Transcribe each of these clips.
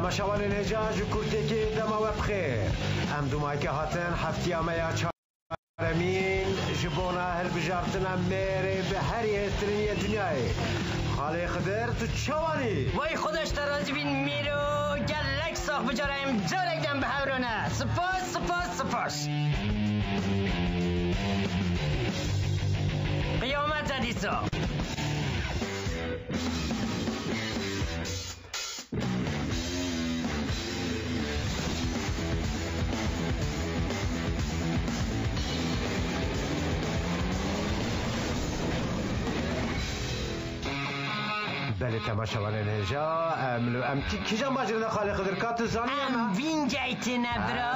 تماشاوان نجاج و کورتێکی دەمەوە بخێر. ئەم دومایکە هاتن هەفتیامەیە چارەمین ji بۆنا هەربژارتنە مێرێ بە هەری هێسترینیە دنیای. خاڵێ خدر تو چاوانی؟ وای خودش ترازی بین میرو گلک ساخ بجارم جارکدم به هورونه سپاس سپاس سپاس. قیامت بله تماشاوان نجا ئەم ئەم کیژان باژرە خاڵێ خدر کات زانی ام وین جایتنه برا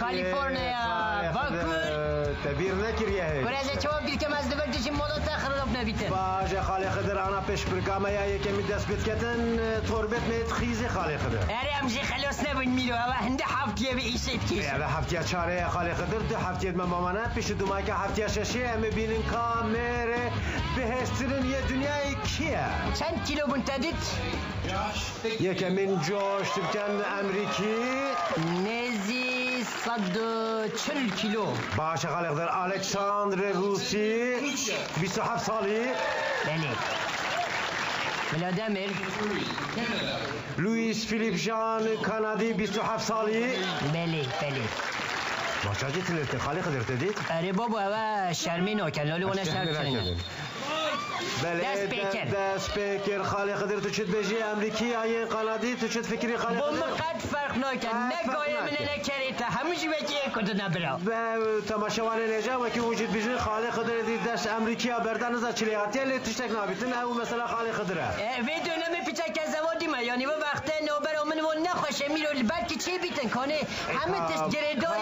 کالیفورنیا باکور تەبیر نەکردە هەیە برازه چوا بیرکم از دبر دشیم مولا تخرب نبیتم باژە خاڵێ خدر ئانا پێش برگامەیە یەکەمی دەست بتکەتن تۆربێت مێت خیزی خاڵێ خدر اره امجی خلاص نبین میرو اوه هنده هفتیه به ایشت کش لە هەفتیا چارەیە خاڵێ خدر دو هەفتێت مەمامانە پیش دوماکە هەفتیا شەشێ ئەمە بینن کامێرێ بەهێشترن یە دنیای کیە؟ چند کیلو بنتدید؟ یەکەمین جۆش بکەن ئەمریکی نزی صد و چل کیلو. باشە خاڵێ خدر ئالکساندر رووسی 27 ساڵی بله. بلادمر لوئیس فیلیپ ژان کانادی 27 ساڵی بله بله. باشاجیتنێت خاڵی خدرتە دیت اره بابا اوه شرمی نکن لالی اونه شرم دەست پێکرد. دەست پێکرد خاڵی خدر تو چت بێژی ئەمریکی یان قانادی تو چت فکری با خدر؟ قد فرق نکن نگاهی فرق منه نکن. نکریتا هموشی بکی کدو نبرا بە تەماشەوانە نێجا وەکی وجود بژن خاڵی خدرێتی دەست ئەمریکیا بەردان نزا چلی هاتیە لێ تشتێک نابیتن ئەو مەسەلا خاڵی خدرە وی دونم پیچک از زوادی ما. یعنی و وقت نوبر و من و میرو بلکه چی بیتن کنه همه تست گردای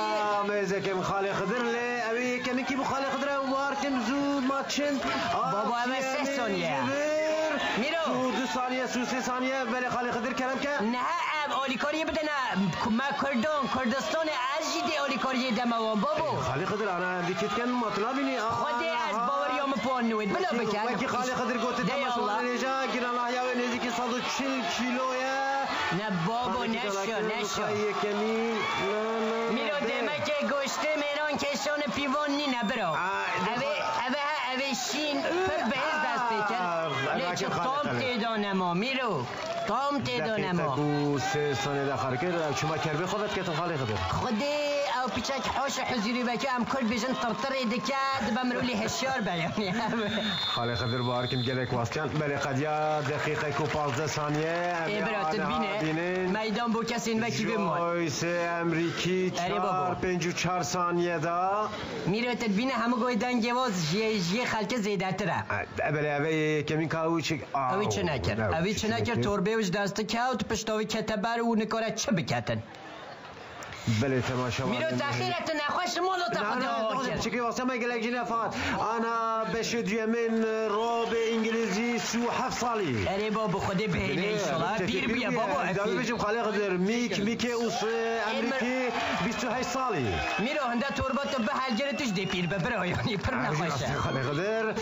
مێزەکەم خاڵی خدر لێ ئەوێ یەکەمێکی بۆ خاڵی خدرە وارکن زوو ماچن بابا، ئەمە سێ سۆنیە. میرۆ. دو سانیە سو سێ سانیە بەێ خاڵی خدر کەرم کە نه ام اولیکاری بدن ما کردان کردستان ازجی اولیکاری دموان بابو خاڵی خدر ئانا دیکتکەن ماتنابینی خودی از باوریام پانوید بلا بکن. وەکی خاڵی خدر گوتە ده تەماشاوانە الله. نێژا گیراناهیاوێ نێزیکی 140 کیلۆیە نه بابا نشو نشو میرو دمک گوشته میران کشان پیوان نی نبرو آه، اوه اوه اوه شین پر بهز دست بکن. آه، لیچه خاله. تیدانما میرو. تام تیدانما دقیقه سه ثانیه داخل کرد چما کربی خودت که خالی خدر خدي او بيشاك حوش حزيري بكا ام كل بيجن طرطر دكاد بمرو لي هشار بيعني خالی خدر بار کم گلک واسکن بله قدیا دقیقه کو 15 ثانیه. ايه برا تدبينه ميدان بو كسين وكي بمون. جویس امریکی اره چهار بابا. پنج و چهار ثانیه دا. ميرو تدبينه همو گويدان جواز جي جي خلق زيده تره بله اوه کمین کاوی چک اوی چه نکر اوی چه نکر توربه وش دست کاوت پشتاوی کتبر و نکاره چه بکتن؟ بله تماشا میرو تخیرت نخوش مولو تخدا چکی واسه ما جنه فقط انا بشدی من راب انگلیزی سو هفت سالی. اره بابا خودی بهیله ایشالا پیر بیا بابا پیر. بجم خالی قدر میک میک اوس امریکی 28 سالی. میرو هنده توربات به هلگره توش دی پیر ببره یعنی پر نخوشه خالی قدر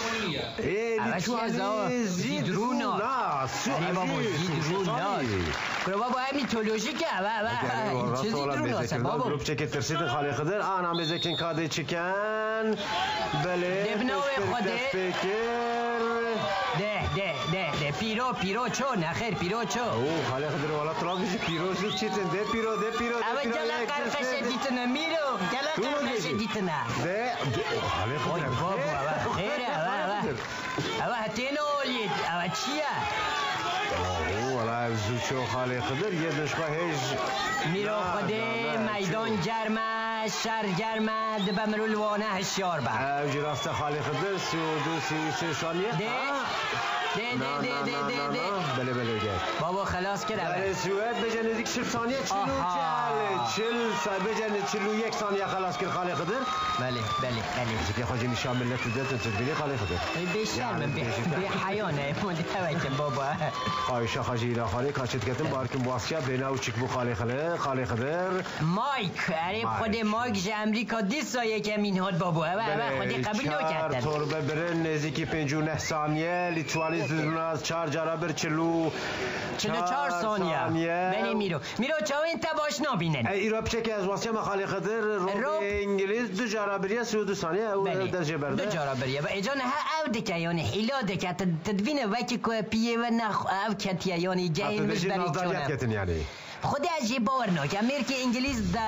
ای اول چیه زا؟ زیدرونا. سو اره بابا زیدرونا برو بابا هم میتولوژی که و و بابا گروپ چک ترسید خالی قدر آنا بزکن کادی چکن بله دبناوی خوده. ده ده ده ده پیرو پیرو چو نخیر پیرو چو او خالی خدر والا ترابیز پیروز چیتن ده پیرو ده پیرو ده اما پیرو یک قرقش دسته. دیتنه میرو قرقش بگی. دیتنه ده خالی خدر بابا اوه خیره هتینو اولید اوه چیه او والا زوچو خالی خدر یه دشقا هیچ گرمه شهر گرمه ده بمرو لوانه هشیار با اوج راست خالی خدر سی و دو سی ده آه. ده نه ده نه ده نه ده نه. بله بله گرد بابا خلاص کرد بله سوئد بجه نزدیک 40 ثانیه چلو. چله چل سا بجن چلو یک ثانیه خلاص کرد خاله خضر بله بله بله. که خواهی نشان ملت دلتون تدبیری خاله خضر بشرم یعنی. به حیانه مونده توکل بابا. خواهی ایران خاله کاشت کتن بارکن باسکیا بینا و چک بو خاله خضر خاله خضر مایک. اره. خود مایک جه امریکا دی سایه که این هاد بابا. و و خودی قبول چهار نکردن. تربه برن نزدیکی پنجو نه ثانیه. لیتوانی زدوناز چهار جارا بر چلو چلو چهار ثانیه بله میرو میرو چاو این تباش نبینن ای ایرا بچه که از واسه مخالی خضر رو. انگلیس دو جارا بریه سی و دو ثانیه او بله درجه برده دو جارا بریه و ایجان ها او دکه یعنی حیلا دکه تدوین وکی که پیه و نخ او کتیه یعنی جهین مش حتی بری نازداریت چونه از جی باور نو که امریکا انگلیس دا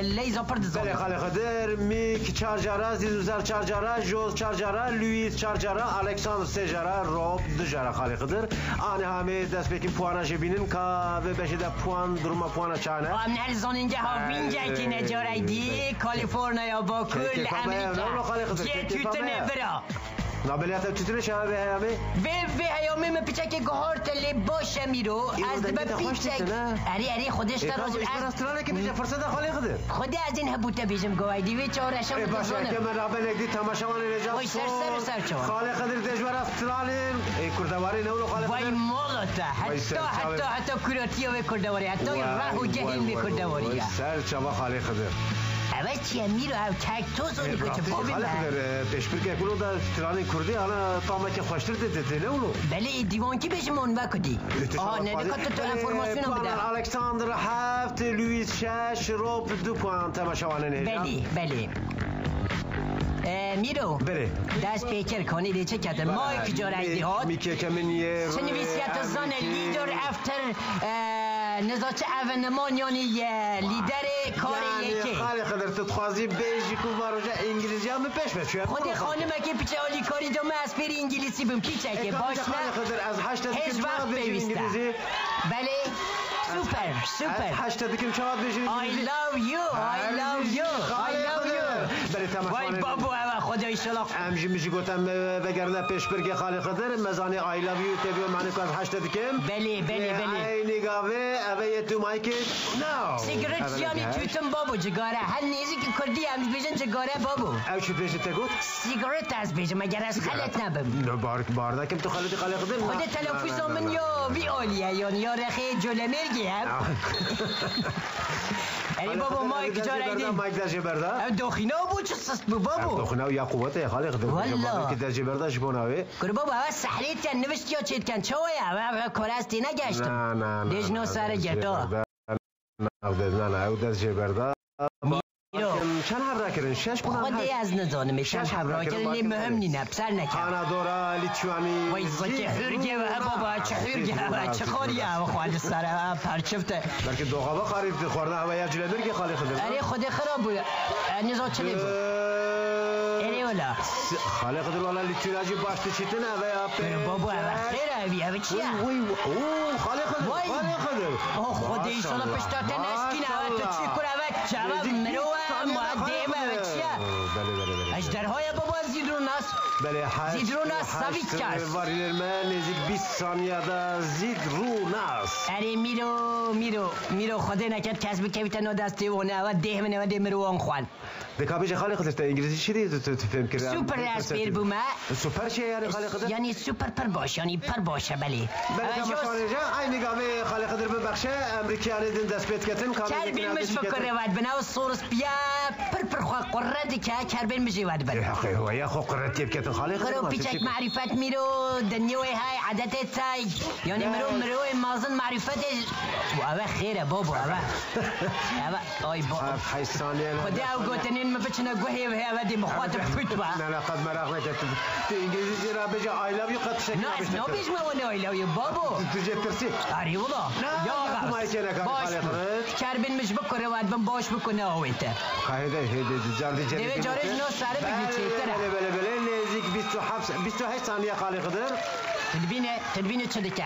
لیزا پرد بله زون خاله خضر میک چهار جارا زیزوزر جارا جوز چهار جارا لویس چهار جارا الکساندر سه جارا روب دو جارا خاله خضر آن همه دست بکن پوانا بینن که و بشه ده پوان درما پوانا چانه. ام نرزان اینجا ها وینجا که نجاره دی کالیفورنیا با کل امریکا. که- توت کامه. نابلیت چطوره شهر به هیامه و و هیامی من پیچه که گهار تلی باشه میرو. از تا دیده، نه؟ اری اری خودش تا راجب از استرالیا که بیشه فرصت خاله خضر خودی از این هبوته بیشم گوایدی و چهارشم ای باشه که من رابه نگدی تماشاوان نجات وای، سر- سر- سر چوان. خاله خضر دجور استرالین ای کردواری نولو خاله وای خضر مالتا وای، حتی. حتی حتی کراتی و کردواری. حتی ره و جهین به کردواری. سر چوا خاله خضر که بابی خاله من خضر پیشبر که کلو در استرالین کردی حالا تامه که خوشتر دیده نولو بله دیوان کی بهش منبع کدی آه نه نکات تو انفرماسیون هم بده الکساندر هفت لویس شش روب دو پوان تماشاوان نجات بله بله. اه، میرو. بله. دست پیکر کنی دی چه کردن مایک جارایدی هات. میکه که من یه سنویسیت زن لیدر افتر نزاچه اونمان یعنی اه، لیدر کار یکی. خاله خضر تو تخوازی بیجی کو باروجا انگلیزی هم پیش بچه. خود خانم که پیچه آلی کاری دو من از پیر انگلیسی بم پیچه که باش نه. هیچ وقت پیوسته بله. سوپر سوپر. هشت دکم چهار بیجی I love you. I love you. I love you. بله وای تماشا بابا. ایشالا امجی میشی گفتم بگرده پیش برگه خاله خضر مزانی آی لove you تبیو معنی هشت دکم بله بله بله. ای نگاوه اوه یه تو مایکت نو سیگرت یعنی توتم بابو جگاره. هر نیزی که کردی هم بیجن جگاره بابو. او چی پیش تگوت؟ سیگرت از بیجن مگر از خلط نبم. نه بارک باردکم تو خالتی خاله خضر خود تلفظ من یا وی آلیه یعنی یا رخی جلو مرگی هم. ای بابا مایک جارایدی مایک درجه برده او داخینا بود چه سست بو بابو دخنه یا قوته خاله خضر والله. که درجه برده شبوناوه کرو بابا اول سحلیت کن نوشت یا چیت کن. چوه اول کارستی نگشتم. نه نه نه دیجنو سر گردا نه نه او درجه برده میرو چند هر کردن شش کنن خودی از میشن شش حبرا کردن کردن، مهم نی نبسر نکن. آنادورا لیتوانی وای زکه هرگه و بابا چه هرگه و چه خوریه و خواهد سر و پرچفته بلکه دو غابه خریب خورده. هوا یا جلو مرگی خالی خود اره خود خراب بود. نزا چلی بود اره ولا خالی خود والا لیتوانی باش چیتن هوا یا اره بابا اول خیره اوی اوی چیه وای او خالی خود وای. خالی خود آه خود ایشالا پشتات نسکین اوه تو چی کنه اوه چوه مروه مادیم اوه چیه؟ بله بله بله. اجدرهای بابا زیدرون است بله هشت زیدرونا سویت هشت کرد. وارینر من نزدیک 20 ثانیه دا زیدروناس. اره میرو میرو میرو. خدا نکرد کسب کویت نو دستی و نه و ده منه و ده مرو آن خوان. دکابیش خالی خود است انگلیسی چی دی تو تو فهم کردی سوپر اسپیر بومه سوپر چیه یعنی خالی خود یعنی سوپر پر باش یعنی پر باشه بله بله اوه کما جوز شانجا ای نگاهی خالی خود رو ببخشه امریکایی دین دست پیت کتن کامل کربین مش فکر ود بنا و سورس بیا پر پر خواه قره دی که کربین مجی ود بنا حقی هو یا خو قرتیب کتن خالی خود کرو پیچک معرفت میرو دنیوی های عادت تای یعنی مرو مرو مازن معرفت و اوه خیره بابا اوه اوه آی با های ثانیه خدا او گوتنین مبچنا گوهی و هی ودی مخاطب پیت با نه قد نکرد تو انگلیسی جرا بجا آی لove you قد نه از نو بیش ما بابو تو جه ترسی آری ولا نه، یا نه، غرس تو مایک نکن، باش. کربین مش بکنه ود بم باش بکنه آویته. خایده هیده جلدی جلدی دیوه جارش نو سره بگی چیتره. بله بله بله. نزدیک 27 28 ثانیه خالی خضر تدبینه تدبینه چه دکه؟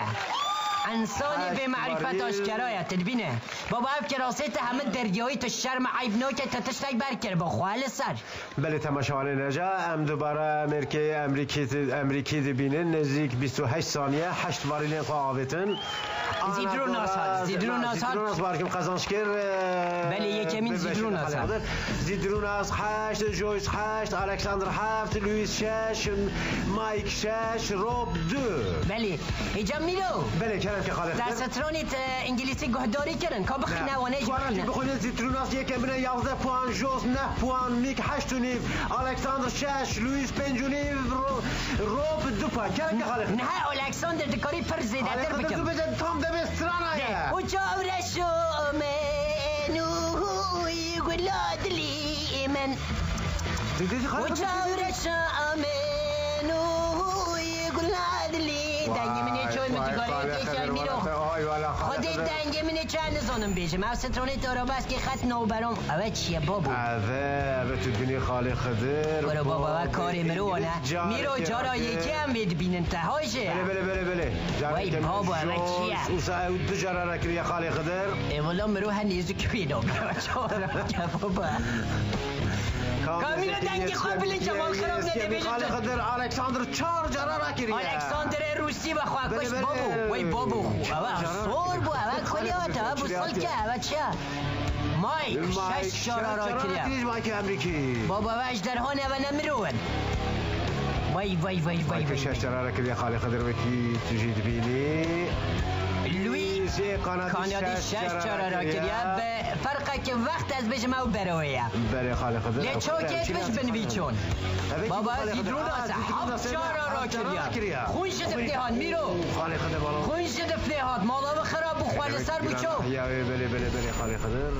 انسانی به معرفت آشکرایه تدبینه بابا اف کراست همه دریایی تو شرم عیب نو که تتشتک برکر با خوال سر. بله تماشاوان نجا ام دوباره امریکی امریکی امریکی دبینه نزدیک 28 ثانیه. 8 واریلین خواه آویتن. زیدروناس هست. زیدروناس هست. زیدروناس بارکم قزانش کرد بله، یکمین زیدروناس هست. زیدروناس هشت جویس هشت الکساندر هفت لویس شش مایک شش روب دو. بله اینجا میرو. بله کرم که خاله در سترانیت انگلیسی گهداری کردن. که نیج کوارتی بخنه بخونید زیتروناس یک بینه یازده پوان جوز نه پوان میک هشت و نیف الکساندر شش لویس پنج و نیف رو- روب دو پوان. کرم که خاله نه الکساندر دکاری پر زیده در بکم تو بجد تام دبسترانه و جورشو منوی گلاد لی من دیدی و خاله جورشو منوی گلاد دنگی منی چون متگاری کشای میرو خودت دنگی منی چند نزانم بیشم او سترانه تارا بس که خط نو برام اوه چیه بابو اوه به تو بینی خاله خدر برو بابا و کاری مرو نه میرو جارا. یکی هم بید بین انتهاشه بله بله بله بله وای بابا، اوه چیه؟ و سا- و دو جاره را کریه خاله خدر ای والا مرو هنیزو که بیدو بابا کامیلا دنگی بلی جمال خراب نده تو. خدر الکساندر چهار جاره را کریه الکساندر روسی و خواه کش. بابو وای بابو اوه. سور بو اوه کلیات اوه بو چریات. سلکه اوه چه مایک شش شارا را کریا کریه مایک امریکی بابا و اجدرهان اوه نمرون وای وای وای وای شش وای جاره را کریه خاله خدر وکی تجید بینی کانادی شش چارا را کریا به فرقه که وقت از بشم او برویه بله خاله خدر لی چوکت بش بنویچون بابا زیدرون آسه هفت چارا را کریا خون شد افنهان میرو. خاله خدر بالا. خون شد افنهان مالا و خراب و خوال سر بچو. یا بله بله بله خاله خدر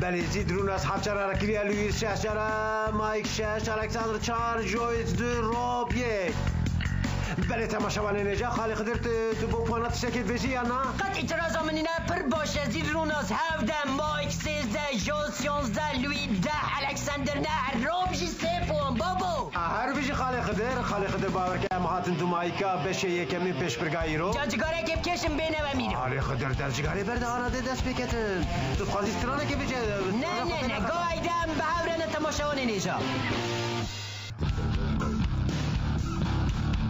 بله زیدرون از هفت چرا رکیلی لویس شش چرا مایک شش الکساندر چهار جویس دو روب یک. بله تماشاوانه نجا خاله خدر تو- با پوانات شکل بشی یا نه؟ قط اعتراض منی نه پر باشه. زیدرون از هفته مایک سیزده جول سیانزده لوی ده الکساندر نه روب جی سه پوان. بابو هر بیشی خاله خدر. خاله خدر باور که مهاتن تو مایکا. بشه یکمی پیش برگایی رو. جاجگاره که بکشم بینه و میرو خاله خدر درجگاری برده آنه ده دست بکتن. تو خوازی سترانه که بجه؟ نه نه نه. گایدم به هورن تماشاوانه نیجا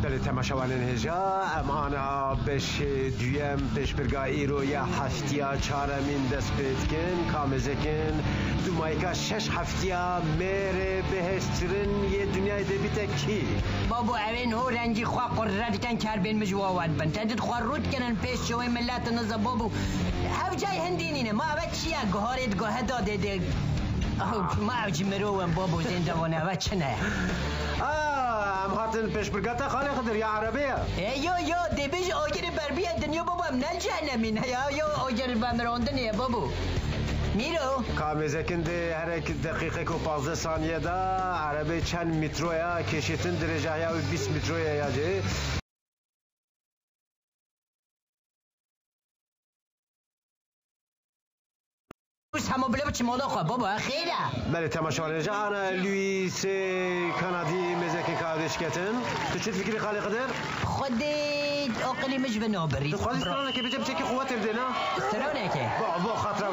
بله تماشاوانه نجا ام آنها بش دویم پیش برگایی رو یا هفتیا چارمین دست بیتکن کامزکن. دو مایکا شش هفتیا میره بهسترین یه دنیای دبیته کی؟ بابا اوین هو رنجی خواه قررد کن کربین مجواوات بن. تدد خواه رود کنن پیش شوی ملت نزا بابو. هاو جای هندینینه ما اوه چیه؟ گهارت گوه داده ده. ما اوج مروم بابو زندوانه. اوه چنه ام هاتن پیش برگاتا خاله خدر یا عربیه؟ یو دی بیش آگر بربیه دنیا بابا ام نل جهنمین یا یو آگر بمراندنه بابو میرو. کامزکن ده هر یک دقیقه کو 15 ثانیه دا. عربی چند مترویا کشیتن درجه یا 20 مترویا یا همه بله بچه مالا خواه؟ بابا خیره بله تماشاوانه جا انا لویس کانادی مزکن کادش کتن. تو چه فکری خاله خدر خودت اقلی مش بنابری تو خواهی سترانه که بجه بچه که قوت بده نه؟ سرونه که با با خطره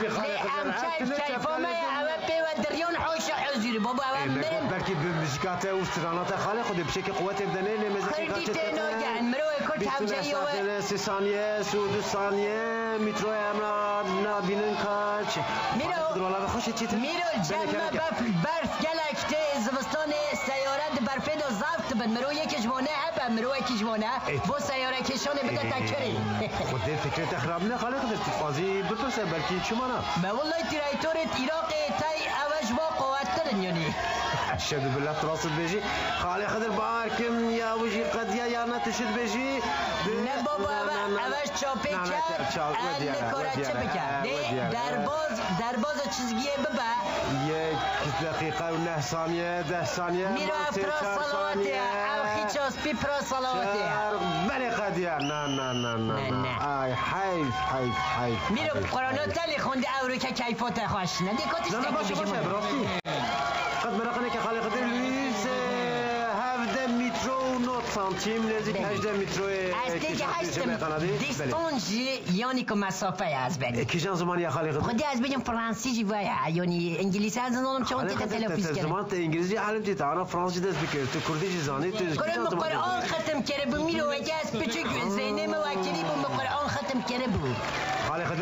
لی خدر کیف کیفامه اوه پیو دریون حوش حضوری بابا مرم بلکه به موزیکات و سترانات خاله خود بشه که قوت بده نه نه کردی تنو گن مرو کرد هوجه یوه سی ثانیه سود ثانیه میترو امراد نابینن کاچ. میرو. درولا خوش چیت میرو جمع بف برف گلک ته زمستان سیارت برفه دو زفت بن. مرو یک جوانه هب مرو یک جوانه ای. بو سیاره کشانه بده تکری. خود فکرت خراب نه خاله خود بازی بپرسه بلکه چما نه ما والله ترايتورت عراق تاي اوج با قوات ترن يعني اشهد بالله تراصد بيجي خالي خضر باركم يا وجي قد يا يا نا تشد بيجي نه بابا اوش چاپه کرد. اندکارا چه بکرد ده درباز درباز چیزگیه ببه یک دقیقه و نه ثانیه ده ثانیه. پرا چهار صلواتی ثانیه. او خیچاس پی پرا صلواتی چهار. بله قدیا نه نه نه نه، نه. آی حیف حیف حیف میرو. قرانا تلی خونده او رو که کیفات خوش نه دیکاتش نه نه باشه باشه براستی قد مرقنه که خالق قدر لویس هفده میترو و 9 سانتیم نزدیک بله. 18 متر از دیگه هستم دیستانجی یعنی که مسافه از بلی کیجان زمان یا خالی خدر خودی از بگم فرانسی جی وای یعنی انگلیسی از نانم چون تیکه تلفیز کردم زمان انگلیسی حالم تی انا فرانسی دست بکر تو کردی جی زانی؟ تو قرآن قرآن ختم کرده بو میرو وگه از بچه زینه موکلی بو قرآن ختم کرده بو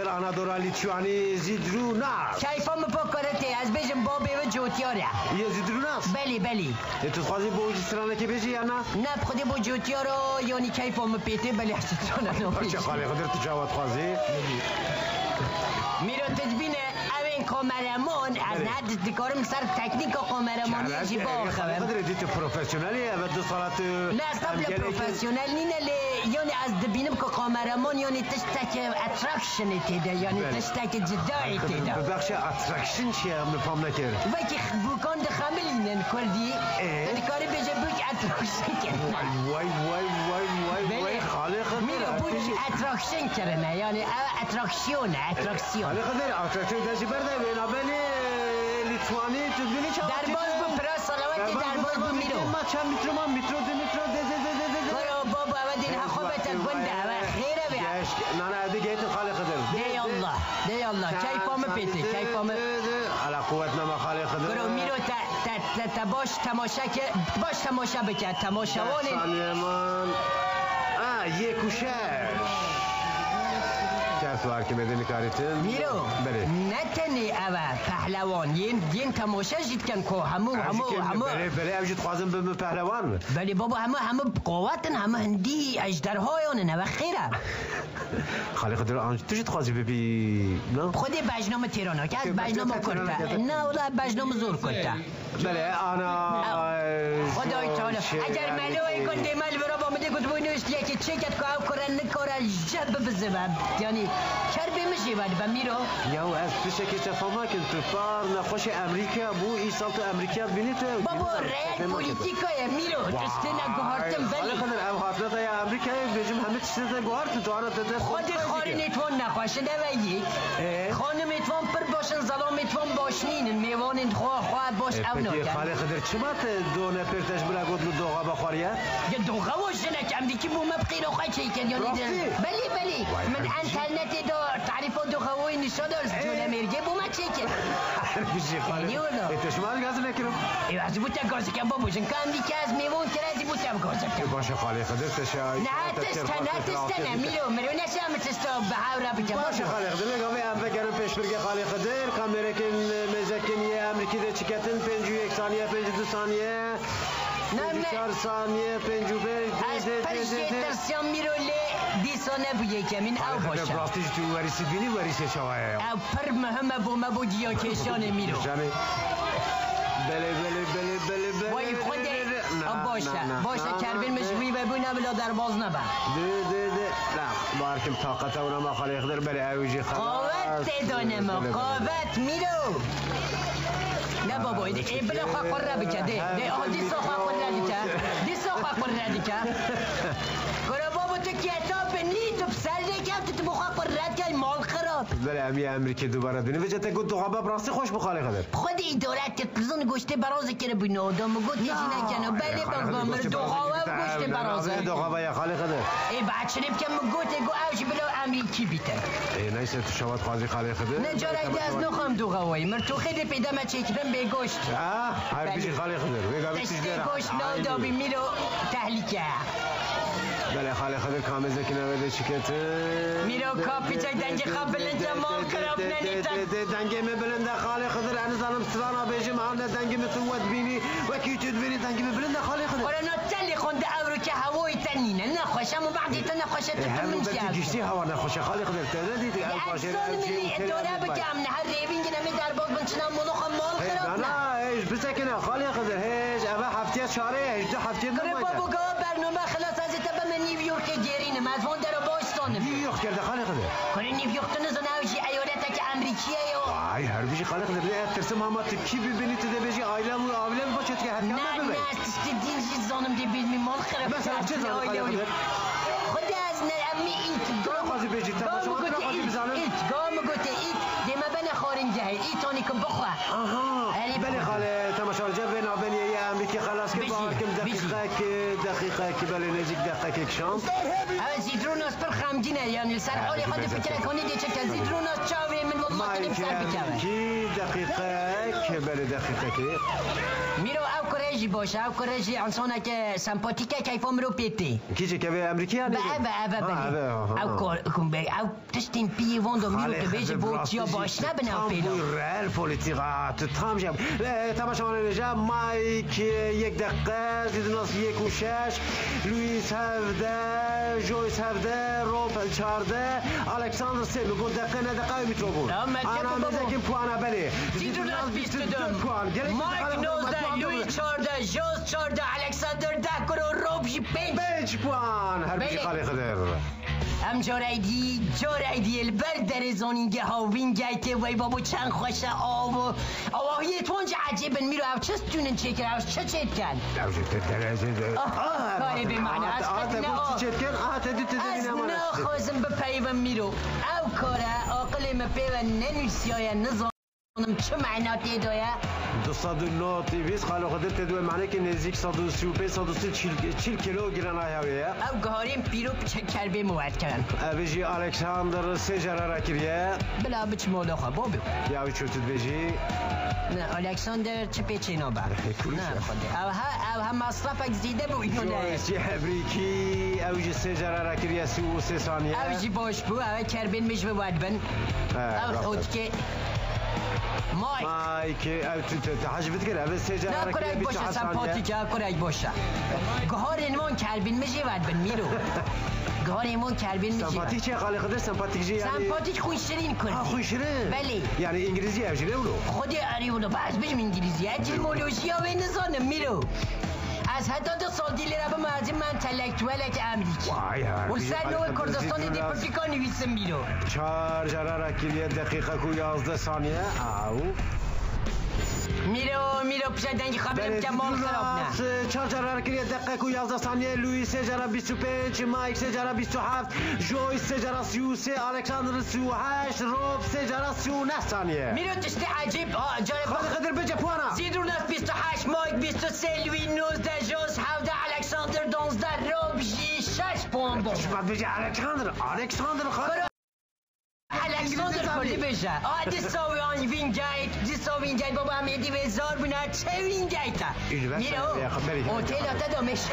خدر انا دورا لیچوانی زیدرو ناس کیفا مپا کرده از بجم بابی و جوتیاره یه زیدرو ناس بلی بلی تو خوازی با اوجی سرانه که بیجی یا نه نه خودی با جوتیارا یعنی کیفا مپیته بلی حسیتانه نویش چه خالی خدر تو جواد خوازی میرو کامرمان از بله. حد دکارم سر تکنیک کامرمانی جی با خبر خدر دی تو پروفیسیونالی و دو سالت نه قبل پروفسیونل نینه لی. یعنی از دبینم که کامرمان یعنی تشتک اترکشن تیده یعنی بله. تشتک جدایی تیده. ببخش اترکشن چیه؟ من فهم نکرد وای که بوکان ده خملینن کردی. اه؟ دکاری بیجه بوک اترکشن کرنه وای وای وای. بوک اترکشن کرنه یعنی اترکشیون اترکسیون خالی خدر اترکشن دستی برده بینا بینی لیتوانی تو بینی چه در باز بو پرا سلامتی در باز بو میرو ما چند متر ما متر دو متر ده ده ده ده ده برو بابا و دین خوبت گنده و خیره بیا نه نه دیگه ایت خالی خدر دی الله دی الله کیفام پیته کیفام على قوت نما خالی خدر برو میرو تا تا تا تا باش تماشا که باش تماشا بکن تماشاوان ثانیه من آه یک و شش چند سوار که می‌دونی کاریتن میرو بله نتنی اوه پهلوان ین ین تماشا جید کن کو همو همو همو بله بله اوجد خوازم به پهلوان بله بابا همه همه قوتن همه هندی اجدرهایان نه خیره خالی خدر آنج تو جد خوازی ببی نه خود بجنام تیرانا که بجنام کرده نه ولی بجنام زور کرده بله آنا خدای تعالی. اگر ملوی کنده مل برا با مده گفت بوینوش یکی چکت که او کرن نکاره جب بزبم یعنی کربه میشه بعد و میرو یا از پیش که تفاهم کن تو پار نخوش امریکا بو ای سال تو امریکا بینی تو. بابا رئیل پولیتیکای میرو دسته نگوهارتم ولی خدر ام حاطنه تا یا امریکا بجم همه چیز گوهارت تو آنا تده خود خاری نتوان یک اه؟ خانم اتوان پر باشنین میوان خواه خواه باش او پکی ناکن خالی خدر چی مات دو نپرتش بلا گود لو دوغا بخوریه یه دوغه واشه نکم دیکی بو مبقی رو خواهی چه کن یعنی راستی؟ بلی بلی. وای من. انترنت دا تعریف دوغه وی نشا دارست جونه مرگه بو ما چه کن بشی خالی یعنی اولا. اتشمال گاز نکرم. ای از بوتا گازه کن بابو جن که امریکا از میوان کرد از بوتا گازه کن باشه خالی خدر تشای نه تسته نه تسته نه میرو میرو نشم تسته به هاورا بکن باشه خالی خدر نگاه ام بگرم پیش برگه خالی خدر. کامرکن مزکن یه امریکی ده چکتن پنجو یک ثانیه پنجو دو ثانیه نه، پنجو نه. چهار ثانیه پنجو از پنج پرشی ترسیان میرو لی دیسانه بو یکمین او باشه براستیش تو وریسی بینی وریسی چواه او پر مهمه بو ما بو جیا کشان میرو بله بله بله بله بله وای خود باشه. باشه کربین نه، مجبوری ببونه بلا در باز نبه ده ده ده نه بارکم طاقت اونا ما خالی خدر بله اوجی خلاص. قاوت تدانه ما بله، بله. قاوت میرو. نه بابا ای بلا خواه قرره بکه ده ده آه دیسا خواه قرره دیکه دیسا خواه قرره دیکه گره بابا تو کتاب نی تو پسر دیکه تو تو بخواه خراب بله امی امریکا دوباره بینی وجه تا گود دوغا براستی خوش بخالی خدر خود ادارت تلویزیون گوشته برازه کرده بینه آدم گفت یه چی نکنه. بله بابا مر دوغاوه گوشته برازه دوغا یا خالی خدر ای بچه نیم که مگوته گو اوش بلا امریکی بیته؟ ای نیست تو شوات خوازی خالی خدر نه جارای از نخم دوغاوی مر تو خیلی پیدا ما چکرم به گوشت آه هر بیشی خالی خدر ویگا بیشی دسته گوشت نادابی میرو تحلیکه بله خالی خدر کامزه که نویده چکت میرو کاپیچای دنج خبلن جمال کراب ننیتن. دنگه می بلنده خالی خدر انز انم سترانا بیجم آنه دنگه می تو ود بینی و کی تو بینی دنگه می بلنده خالی خدر قرانا تلی خونده اورو که هوای تنینه نخوشم و بعدی تو نخوشه تو همون من شیعه گشتی هوا نخوشه خالی خدر تده دیدی باشه افسان ملی اداره بکم نه هر ریوینگ نمی در باز بنچنم ملوخم مال خراب نه ایش بسکنه خالی خدر هیچ اوه هفته چاره هیچ دو هفته گره باستانم نیویورک کرده خالی خدر کنه نیویورک نزن اوشی ایالتا که امریکیه یو ay her bir şey kalı kadar ne ettirsin ama tepki bir beni de beji ailem ailem baş etki her نه kan نه bebe işte dinsiz zanım de bilmem mal خراب Mesela çiz onu kalı kadar خود از نه امی ایت Bırak hacı beji خارنجه ایت آنی کن بخوا. baba. kalı tamaşa alacak ben ben ya Amerika خلاص Beji, bakim beji. dakika ki دقیقه که بله نزدیک دقیقه یک شام. او زیدروناس پر خمگینه یعنی سر حالی خود فکر کنید چه که زیدروناس چاوی من والله کنیم سر بکوه امریکی دقیقه که بله دقیقه که. میرو او کرجی باشه او کرجی انسانه که سمپاتیکه کیفا مرو پیتی. کیچه که به امریکی هنی به اوه اوه بله او کار کن به او تشتین پی واندو میرو که بیجه بوچیا باش نبنه او رل پولیتیقا تو تام جب تماشاوان نجا مایک یک دقیقه زیدناس یک و شش لویس هفده جویس هفده روپ چارده الکساندر سه بگون دقیقه نه دقیقه میترو بود انا؟ مزکیم پوانا بله زیدروناس بیست دوم پوان مایک نوزده لویس چارده جوز چارده الکساندر ده کرو روب جی پنج پنج پوان هر بیشی. خالی خدر ام جارایدی جارایدی البر در زونینگه ها. وینگیته وی بابا چند خوشه آب و آواهی تونج عجیبن میرو او چست جونن چه کرد؟ او چه چه کن کاری به معنی. از خد نه، آه. چت از تدو نخوازم بپیوم میرو. او کاره عاقل مپیوم ننویسیای نظامم چه معناتی دایه 209 تیویس خالو خدر تدو معنی که نزدیک 135 140 کیلو گران آیا او گهاریم پیرو چه کربه مواد کرن اویجی الکساندر سجرا را کریه. بلا بچ مولا خواه بابو یا چوتت بیجی؟ نه الکساندر چه پیچه نابر کلوش نه. خدا. او ها او هم مصرفک زیده بو اینو نه. جویسی حبریکی اویجی سجرا را کریه سی و سه ثانیه. او جی باش بو او کربین مش بود بن. او. خود که مایک تحجبت کرد اوی سجرا نه را کریه کرک باشه 28 ثانیه سمپاتیک کرک باشه گهار اینمان کربین مش بود بن میرو گهار اینمان کربین مش سمپاتیک چه خالی خدر سمپاتیک جی یعنی سمپاتیک خوشترین آه کردی خوشره بله. یعنی انگلیسی اوجی نه اونو خود اریولو باز بجم انگلیزی اتیمولوژی ها و نزانم میرو از حتی دو سال دیلی به معظم من تلکتوالک امریکی وای هر و سر نوع کردستان دیپرتیکا نویسم میرو چهار جرا را کریه دقیقه کو یازده ثانیه. او میرو میرو پیش دنگی خبرم که مال خراب نه چهار جرا را کریه دقیقه کو یازده ثانیه لوئیس سه جرا 25 مایک سه جرا 27 جویس سه جرا 33 الکساندر 38 روب سه جرا 39 ثانیه میرو تشتی عجیب جالب خود قدر بجه پوانا زیدرون از 28 مایک 23 لوی 19 جوز 17 الکساندر 12 روب 6 پوند بود بعد بجه الکساندر الکساندر خود الکساندر کلی بشه آه دیساوی آن وینگیت دیساوی وینگیت بابا هم ایدی وزار بنا چه وینگیت میرو خبری اوتیل آتا دامشه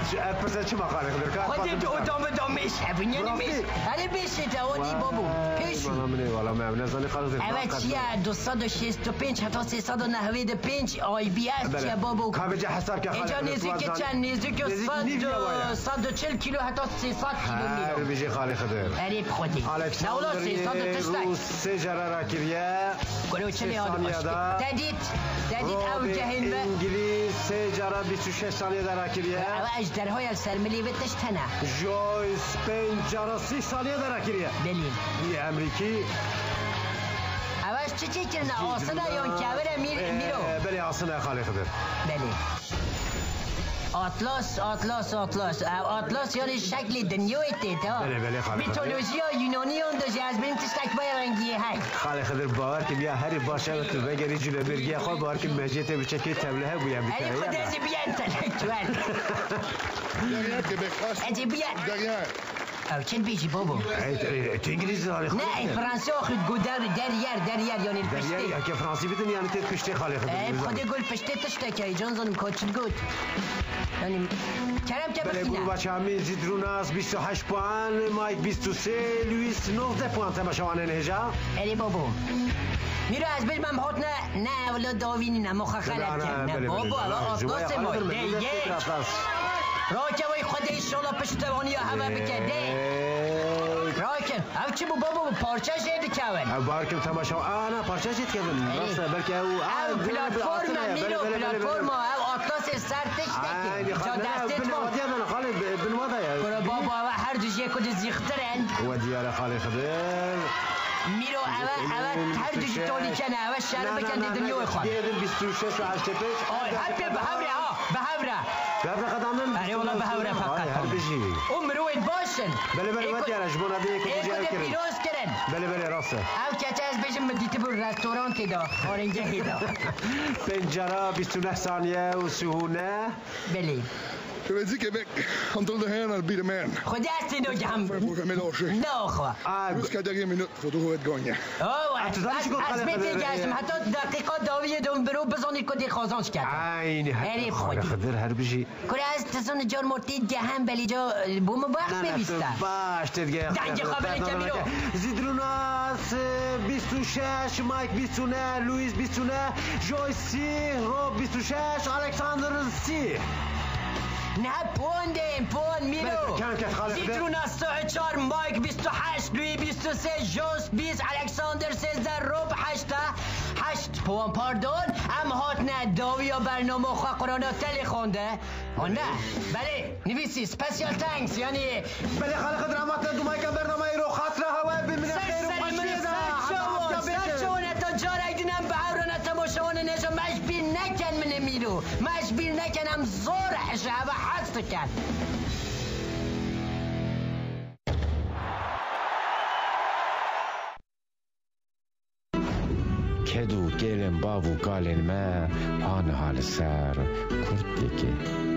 بنونه پس چه مقاله قدر کار خودت ادام دامشه بنونه راستی؟ میش هلی بشه تا اونی بابو پیشی والا منی والا من نزانی خالص اوه چیه 265 حتی 395 آی بی اس چیه بابو که بجه حساب که اینجا نزدیک چند نزدیک صد- 140 کیلو حتی 300 کیلو هر میرو بیجی خالی خدر غریب خودی نه اولا 300 الکساندر روز تشتک سه جرا را کریه گلو چلی سه آدم ثانیه باشد دا. تدید تدید او روب جهن به انگلیس سه جرا 26 ثانیه در را کریه اجدرهای السرملی و تشتنه جویس پنج جرا سی ثانیه در را کریه بلی یه امریکی. اوش چی چی کرنه آسنه یون کبره میر میرو اه، آتلاس آتلاس آتلاس آتلاس یعنی شکل دنیای تیتا بله، بله، خاله، میتولوژی ها یونانی هم داشته از بین تشتک بای رنگی های خالی خدر باور که بیا هری باشه و تو بگری جلو برگی خواه باور که مجیت بچه که تبله بویا ای خود بیتره از بیا انتلیکتوال De rien, Québécois. بیجی بابو تو انگلیسی داری خود نه ای فرانسه آخد گودر دریر دریر یعنی دریا پشته که فرانسی بدون یعنی تت پشته خالی خدر ای. خود گل پشته تشتک ای جان زنم کوچل گود یعنی کرم که بله گروه بخینه بچه همین زیدروناس 28 پوان مایک 23 لویس 19 پوان تماشاوان نهجا ای بابو میرو از بیر من هات نه نه ولا داوینی نه مخ خلط کرد نه بابا اوا آتلاس ما یک راکه ایشالا پشتوانی همه بکده راکن او چی بو بابا؟ پارچه شده کون او بارکم تماشا. آنا پارچه جیت که بن راست بلکه او او پلاتفورم میرو پلاتفورم او آتلاس سر تشتکی جا دستت بن ما ودی انا خالد بن وضع برو بابا او هر دو جه کد زیخترن. ودي على خالي خضر میرو او او هر دو جه تولی کنه او شهر بکن دنیای خود ديدن 26 و 8 پیش آی حتی به هوره ها به هوره قبل قدامن آره والله به هوره فقط بيجي عمر وين باشن. بله بله على جبونا دي ای كنت جاي کد كرن پیروز کرن بله بله راسته او کچه از بشم؟ مدیت بر رستوران دا خارنجه هیدا پنجره 29 ثانیه و سهونه بله. Je weet zeker weg. Antal de her naar bieden man. خود است اینو جهم Voor een middag. نه خواه آه، Dus kan je geen minuut voor de goed gaan. اوه انت داری از چی گفت از خاله بیتی خضر؟ گشتم حتی دقیقا داوی دوم برو بزنید کدی خازانش کرد عینی هری خاله خودی. خضر هر بشی کره از تسون جان مرتی جهم بلی جا بوم وقت نه نه تو ببیسته باش تدگه دنج قابل کبیرو. زیدروناس 26 مایک 29 لویس 29 جوی سی روب 26 الکساندر سی نه پوندیم پوند بله، خاله خدا. زیترون از ساعت چار مایک 28 لوی 23 جوس 20 الکساندر 13 روب 8 8 پوند پاردون. ام هات نه داوی و برنامه خواه قرانا تلی خونده. آه نه. بله نویسی سپیسیال تانکس یعنی بله خاله خضر اما دو مایک برنامه ای رو خاطر هوا ببینه خیر من میرو مشبیل نکنم زور حشه و حست کن کدو گلم بابو گالن ما آن حال سر کرد دیگه